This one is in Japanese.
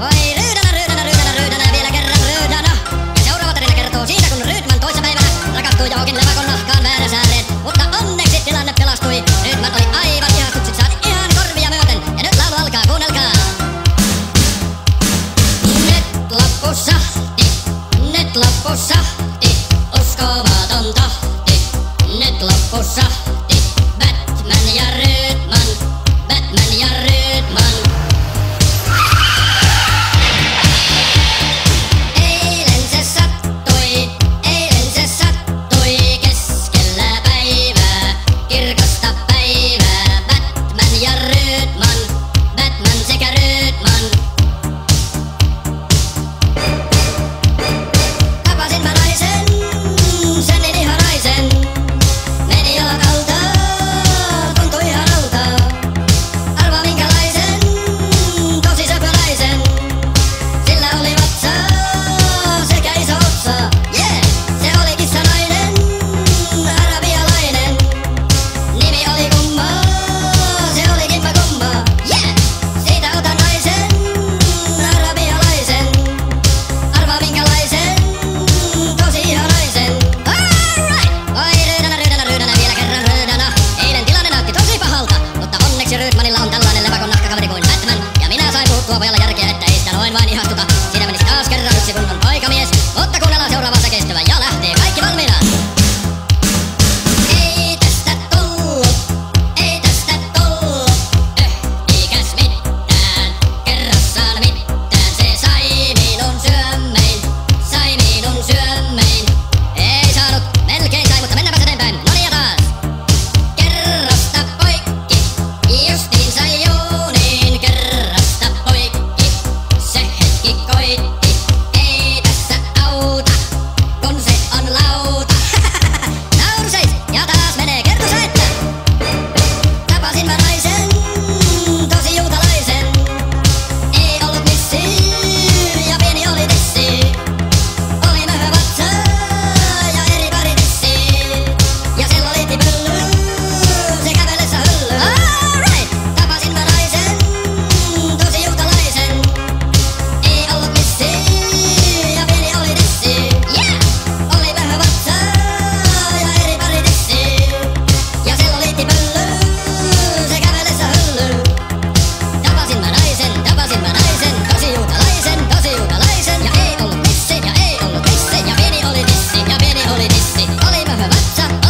Oye, ワワニハとか。Shut up.